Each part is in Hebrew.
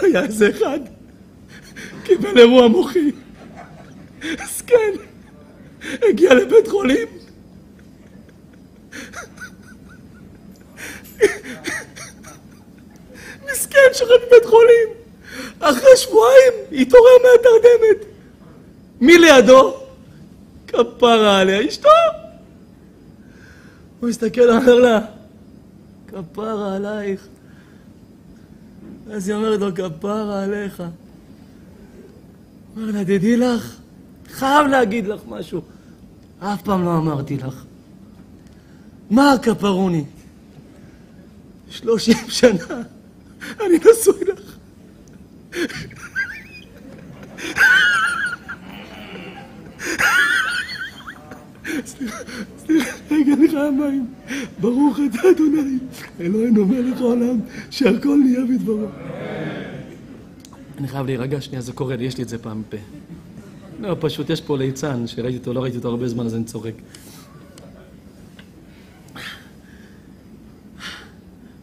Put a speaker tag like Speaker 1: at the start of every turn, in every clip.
Speaker 1: היה איזה אחד, קיבל אירוע מוחי. זקן, הגיע לבית חולים. מסכן, שוכב בבית חולים. אחרי שבועיים התעורר מהתרדמת. מי לידו? כפרה עליה, אשתו. הוא מסתכל, אומר לה, כפרה עלייך. אז היא אומרת לו, כפרה עליך. אומר לה, תדעי לך, חייב להגיד לך משהו. אף פעם לא אמרתי לך. מה הכפרוני? שלושים שנה אני נשוי לך. סליחה, רגע, אני חייב מים. ברוך אתה אדוני, אלוהינו מלך העולם, שהכל נהיה בדברו. אני חייב להירגע שנייה, זה קורה לי, יש לי את זה פעם בפה. לא, פשוט יש פה ליצן, שראיתי אותו, לא ראיתי אותו הרבה זמן, אז אני צוחק.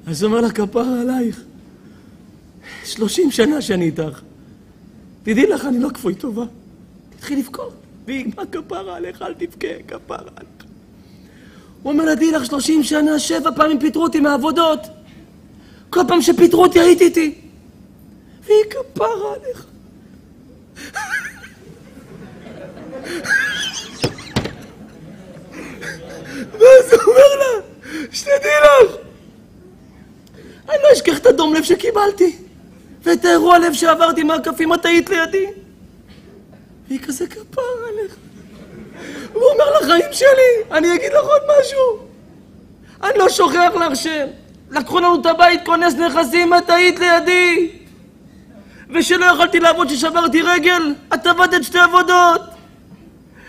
Speaker 1: אז אומר לה, כפרה עלייך. שלושים שנה שאני איתך. תדעי לך, אני לא כפוי טובה. תתחיל לבכות. והיא, מה כפרה עליך? אל תבכה, כפרה עליך. הוא אומר תדעי לך, שלושים שנה, שבע פעמים פיטרו אותי מהעבודות. כל פעם שפיטרו אותי הייתי איתי. והיא כפרה עליך. ואז הוא אומר לה, שתדעי לך, אני לא אשכח את הדום לב שקיבלתי, ואת האירוע לב שעברתי מהקפים, את היית לידי. והיא כזה כפר עליך. הוא אומר לחיים שלי, אני אגיד לך עוד משהו. אני לא שוכח לך שלקחו לנו את הבית, כונס נכסים, את היית לידי. ושלא יכולתי לעבוד, ששברתי רגל, את עבדת שתי עבודות.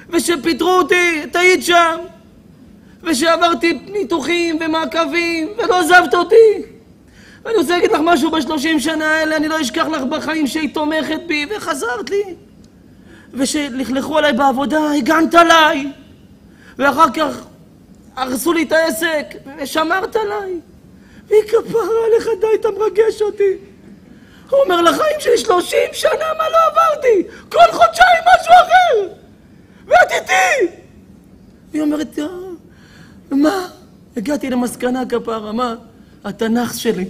Speaker 1: ושפיטרו אותי, את היית שם. ושעברתי ניתוחים ומעקבים, ולא עזבת אותי. ואני רוצה להגיד לך משהו בשלושים שנה האלה, אני לא אשכח לך בחיים שהיא תומכת בי, וחזרת לי. ושלכלכו עליי בעבודה, הגנת עליי. ואחר כך הרסו לי את העסק, ושמרת עליי. והיא כפרה עליך, די, אתה מרגש אותי. הוא אומר, לחיים שלי שלושים שנה, מה לא עברתי? כל חודשיים משהו אחר! ואת איתי! היא אומרת, אה, מה? הגעתי למסקנה כפרה, מה? התנ"ך שלי.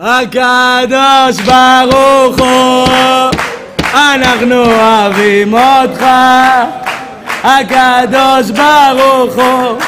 Speaker 1: הקדוש ברוך הוא, אנחנו אוהבים אותך. הקדוש ברוך הוא